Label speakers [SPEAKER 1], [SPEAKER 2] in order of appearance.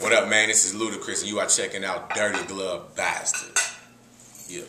[SPEAKER 1] What up, man? This is Ludacris, and you are checking out Dirty Glove Bastard. Yeah.